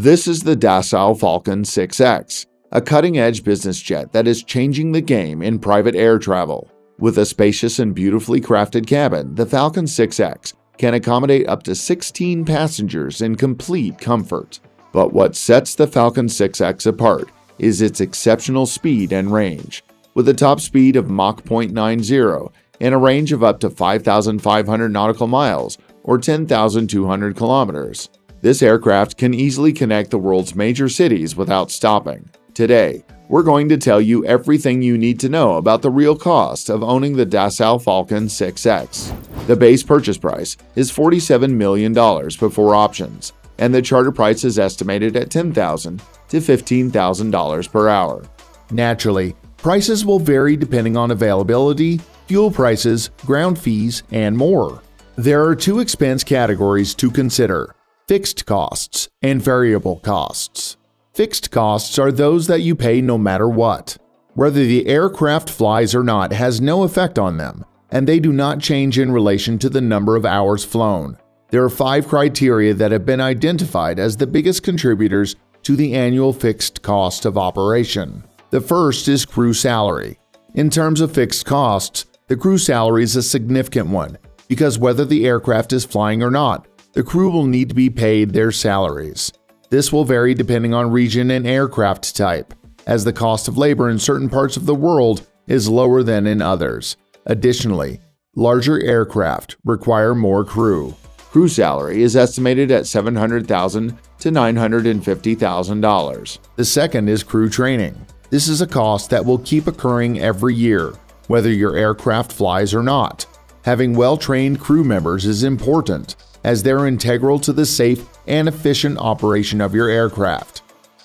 This is the Dassault Falcon 6X, a cutting-edge business jet that is changing the game in private air travel. With a spacious and beautifully crafted cabin, the Falcon 6X can accommodate up to 16 passengers in complete comfort. But what sets the Falcon 6X apart is its exceptional speed and range. With a top speed of Mach 0.90 and a range of up to 5,500 nautical miles or 10,200 kilometers, this aircraft can easily connect the world's major cities without stopping. Today, we're going to tell you everything you need to know about the real cost of owning the Dassault Falcon 6X. The base purchase price is $47 million before options, and the charter price is estimated at 10,000 to $15,000 per hour. Naturally, prices will vary depending on availability, fuel prices, ground fees, and more. There are two expense categories to consider fixed costs and variable costs. Fixed costs are those that you pay no matter what. Whether the aircraft flies or not has no effect on them, and they do not change in relation to the number of hours flown. There are five criteria that have been identified as the biggest contributors to the annual fixed cost of operation. The first is crew salary. In terms of fixed costs, the crew salary is a significant one because whether the aircraft is flying or not, the crew will need to be paid their salaries. This will vary depending on region and aircraft type, as the cost of labor in certain parts of the world is lower than in others. Additionally, larger aircraft require more crew. Crew salary is estimated at 700,000 to $950,000. The second is crew training. This is a cost that will keep occurring every year, whether your aircraft flies or not. Having well trained crew members is important as they're integral to the safe and efficient operation of your aircraft.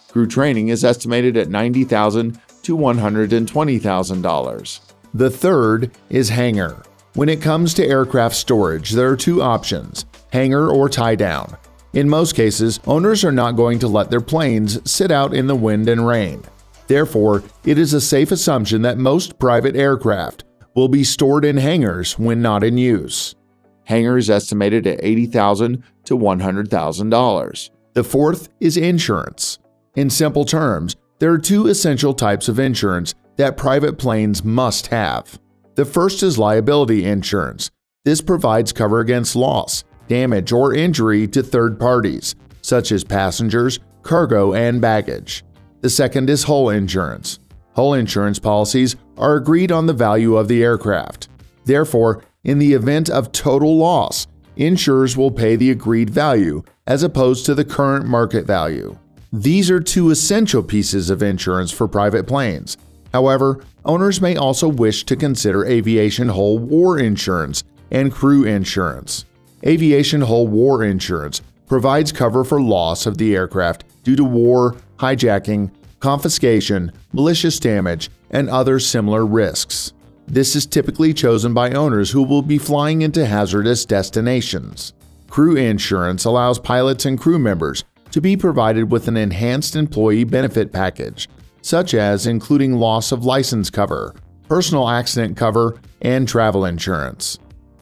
Crew training is estimated at 90,000 to $120,000. The third is hangar. When it comes to aircraft storage, there are two options hangar or tie down. In most cases, owners are not going to let their planes sit out in the wind and rain. Therefore, it is a safe assumption that most private aircraft will be stored in hangars when not in use. Hangar is estimated at 80,000 to $100,000. The fourth is insurance. In simple terms, there are two essential types of insurance that private planes must have. The first is liability insurance. This provides cover against loss, damage, or injury to third parties, such as passengers, cargo, and baggage. The second is hull insurance. Hull insurance policies are agreed on the value of the aircraft. Therefore, in the event of total loss, insurers will pay the agreed value as opposed to the current market value. These are two essential pieces of insurance for private planes. However, owners may also wish to consider aviation hull war insurance and crew insurance. Aviation hull war insurance provides cover for loss of the aircraft due to war, hijacking, confiscation, malicious damage, and other similar risks. This is typically chosen by owners who will be flying into hazardous destinations. Crew insurance allows pilots and crew members to be provided with an enhanced employee benefit package, such as including loss of license cover, personal accident cover, and travel insurance.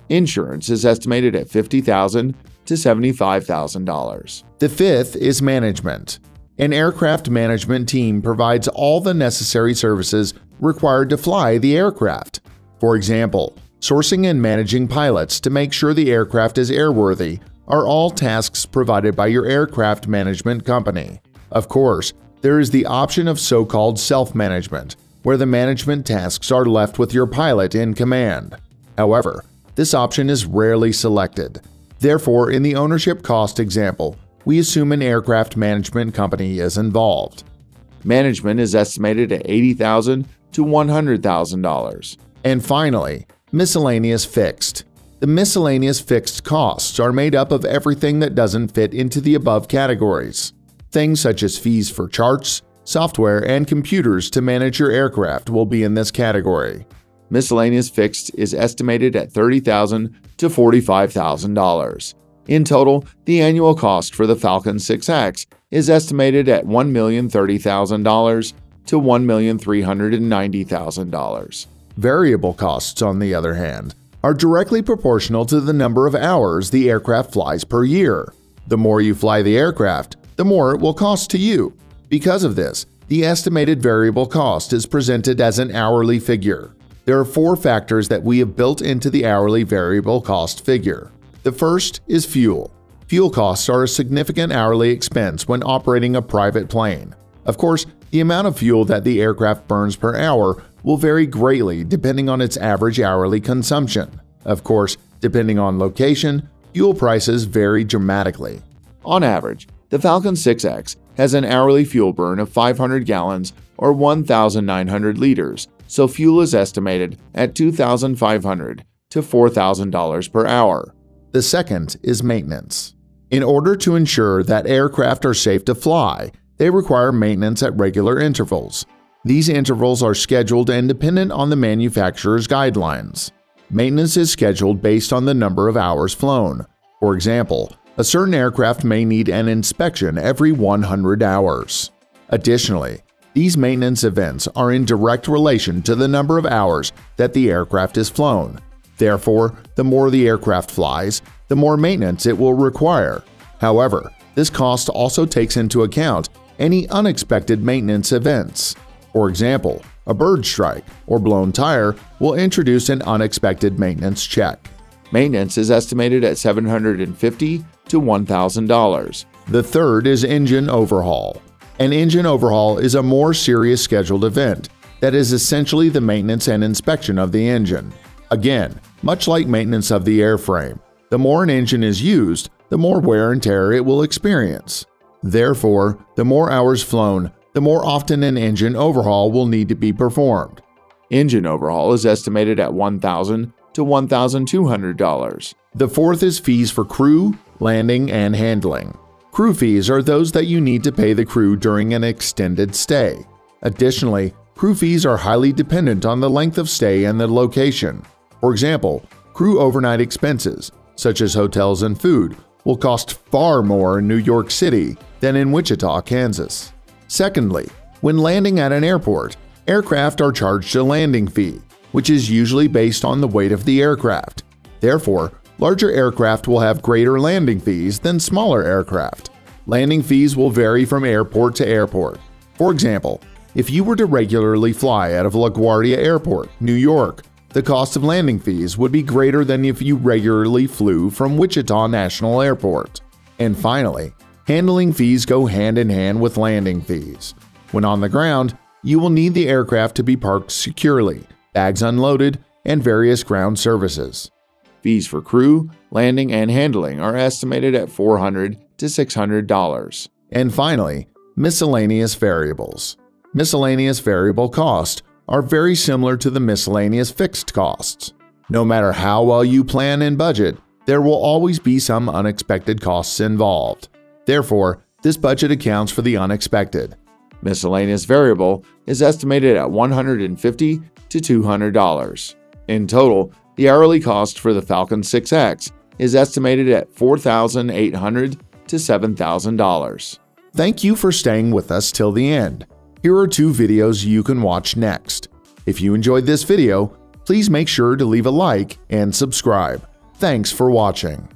Insurance is estimated at 50,000 to $75,000. The fifth is management. An aircraft management team provides all the necessary services required to fly the aircraft. For example, sourcing and managing pilots to make sure the aircraft is airworthy are all tasks provided by your aircraft management company. Of course, there is the option of so called self management, where the management tasks are left with your pilot in command. However, this option is rarely selected. Therefore, in the ownership cost example, we assume an aircraft management company is involved. Management is estimated at $80,000 to $100,000. And finally, miscellaneous fixed. The miscellaneous fixed costs are made up of everything that doesn't fit into the above categories. Things such as fees for charts, software, and computers to manage your aircraft will be in this category. Miscellaneous fixed is estimated at $30,000 to $45,000. In total, the annual cost for the Falcon 6X is estimated at $1,030,000 to $1,390,000. Variable costs, on the other hand, are directly proportional to the number of hours the aircraft flies per year. The more you fly the aircraft, the more it will cost to you. Because of this, the estimated variable cost is presented as an hourly figure. There are four factors that we have built into the hourly variable cost figure. The first is fuel. Fuel costs are a significant hourly expense when operating a private plane. Of course, the amount of fuel that the aircraft burns per hour will vary greatly depending on its average hourly consumption. Of course, depending on location, fuel prices vary dramatically. On average, the Falcon 6X has an hourly fuel burn of 500 gallons or 1,900 liters, so fuel is estimated at 2,500 to $4,000 per hour. The second is maintenance. In order to ensure that aircraft are safe to fly, they require maintenance at regular intervals. These intervals are scheduled and dependent on the manufacturer's guidelines. Maintenance is scheduled based on the number of hours flown. For example, a certain aircraft may need an inspection every 100 hours. Additionally, these maintenance events are in direct relation to the number of hours that the aircraft is flown. Therefore, the more the aircraft flies, the more maintenance it will require. However, this cost also takes into account any unexpected maintenance events. For example, a bird strike or blown tire will introduce an unexpected maintenance check. Maintenance is estimated at 750 to $1,000. The third is engine overhaul. An engine overhaul is a more serious scheduled event that is essentially the maintenance and inspection of the engine. Again, much like maintenance of the airframe, the more an engine is used, the more wear and tear it will experience. Therefore, the more hours flown, the more often an engine overhaul will need to be performed. Engine overhaul is estimated at 1,000 to $1,200. The fourth is fees for crew, landing, and handling. Crew fees are those that you need to pay the crew during an extended stay. Additionally, crew fees are highly dependent on the length of stay and the location. For example, crew overnight expenses, such as hotels and food, will cost far more in New York City than in Wichita, Kansas. Secondly, when landing at an airport, aircraft are charged a landing fee, which is usually based on the weight of the aircraft. Therefore, larger aircraft will have greater landing fees than smaller aircraft. Landing fees will vary from airport to airport. For example, if you were to regularly fly out of LaGuardia Airport, New York, the cost of landing fees would be greater than if you regularly flew from Wichita National Airport. And finally, handling fees go hand in hand with landing fees. When on the ground, you will need the aircraft to be parked securely, bags unloaded, and various ground services. Fees for crew, landing, and handling are estimated at $400 to $600. And finally, miscellaneous variables. Miscellaneous variable costs are very similar to the miscellaneous fixed costs. No matter how well you plan and budget, there will always be some unexpected costs involved. Therefore, this budget accounts for the unexpected. Miscellaneous variable is estimated at 150 to $200. In total, the hourly cost for the Falcon 6X is estimated at 4,800 to $7,000. Thank you for staying with us till the end. Here are two videos you can watch next. If you enjoyed this video, please make sure to leave a like and subscribe. Thanks for watching.